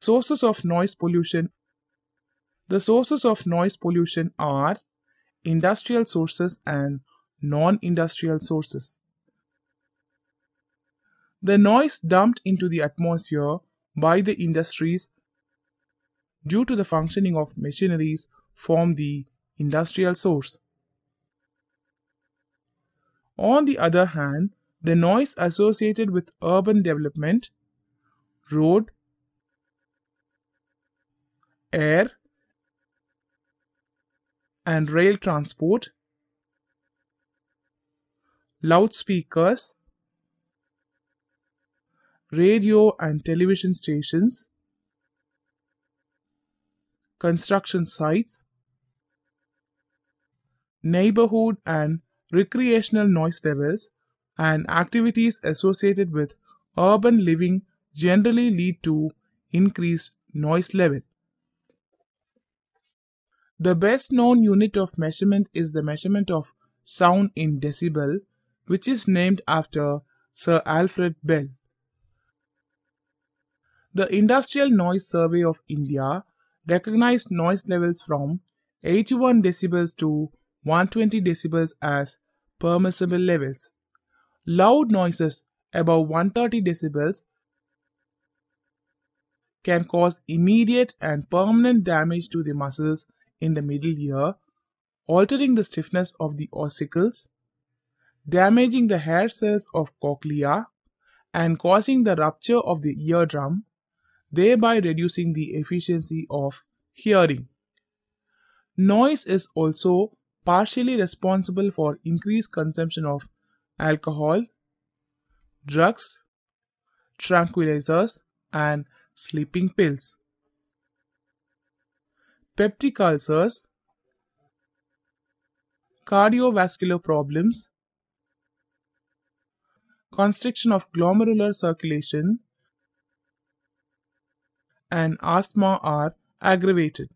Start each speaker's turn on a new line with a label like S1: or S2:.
S1: Sources of noise pollution The sources of noise pollution are industrial sources and non-industrial sources. The noise dumped into the atmosphere by the industries due to the functioning of machineries form the industrial source. On the other hand, the noise associated with urban development, road, air, and rail transport, loudspeakers, radio and television stations, construction sites, neighborhood and recreational noise levels, and activities associated with urban living generally lead to increased noise level. The best known unit of measurement is the measurement of sound in decibel, which is named after Sir Alfred Bell. The Industrial Noise Survey of India recognized noise levels from 81 decibels to 120 decibels as permissible levels. Loud noises above 130 decibels can cause immediate and permanent damage to the muscles in the middle ear, altering the stiffness of the ossicles, damaging the hair cells of cochlea, and causing the rupture of the eardrum, thereby reducing the efficiency of hearing. Noise is also partially responsible for increased consumption of alcohol, drugs, tranquilizers, and sleeping pills. Peptic ulcers, cardiovascular problems, constriction of glomerular circulation, and asthma are aggravated.